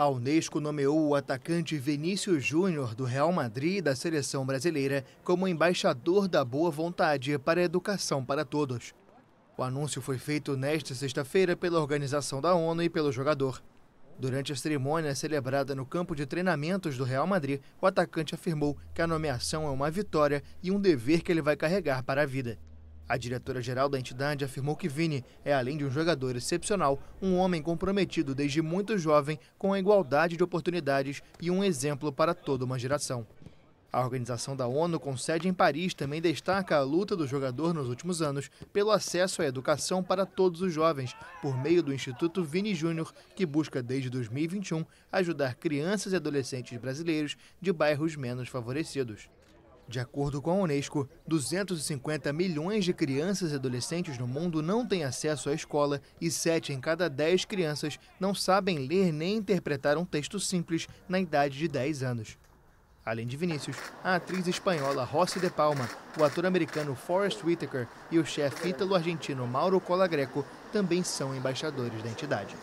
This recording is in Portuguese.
A Unesco nomeou o atacante Vinícius Júnior, do Real Madrid e da seleção brasileira, como embaixador da boa vontade para a educação para todos. O anúncio foi feito nesta sexta-feira pela organização da ONU e pelo jogador. Durante a cerimônia celebrada no campo de treinamentos do Real Madrid, o atacante afirmou que a nomeação é uma vitória e um dever que ele vai carregar para a vida. A diretora-geral da entidade afirmou que Vini é, além de um jogador excepcional, um homem comprometido desde muito jovem com a igualdade de oportunidades e um exemplo para toda uma geração. A organização da ONU, com sede em Paris, também destaca a luta do jogador nos últimos anos pelo acesso à educação para todos os jovens, por meio do Instituto Vini Júnior, que busca desde 2021 ajudar crianças e adolescentes brasileiros de bairros menos favorecidos. De acordo com a Unesco, 250 milhões de crianças e adolescentes no mundo não têm acesso à escola e 7 em cada 10 crianças não sabem ler nem interpretar um texto simples na idade de 10 anos. Além de Vinícius, a atriz espanhola Rossi de Palma, o ator americano Forrest Whitaker e o chefe ítalo-argentino Mauro Colagreco também são embaixadores da entidade.